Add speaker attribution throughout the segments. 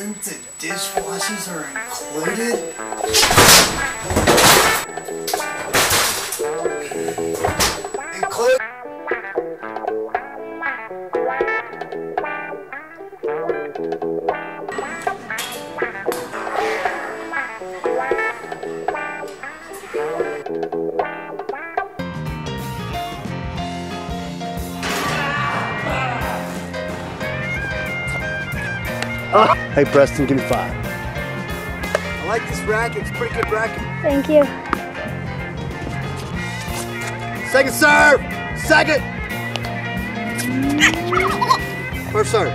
Speaker 1: and dishwashers are included?
Speaker 2: Hey Preston, give me five.
Speaker 1: I like this racket. It's a pretty good racket.
Speaker 3: Thank you.
Speaker 1: Second serve. Second. First serve.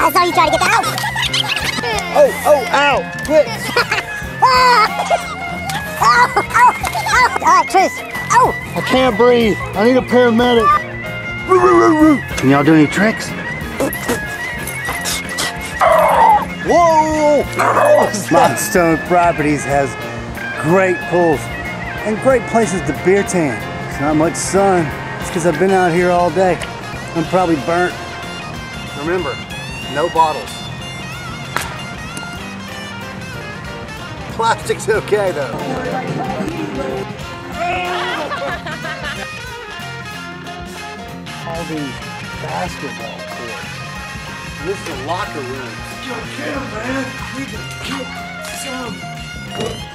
Speaker 3: I saw you try to get that out.
Speaker 2: Oh, oh, ow! Quit!
Speaker 3: All right, truce. Oh,
Speaker 2: I can't breathe. I need a paramedic. Can y'all do any tricks? Whoa! Milestone Properties has great pools and great places to beer tan. It's not much sun. It's because I've been out here all day. I'm probably burnt.
Speaker 1: Remember, no bottles. Plastic's okay though.
Speaker 2: the basketball court.
Speaker 1: This is the locker room.
Speaker 2: Get him, man. We can kick some.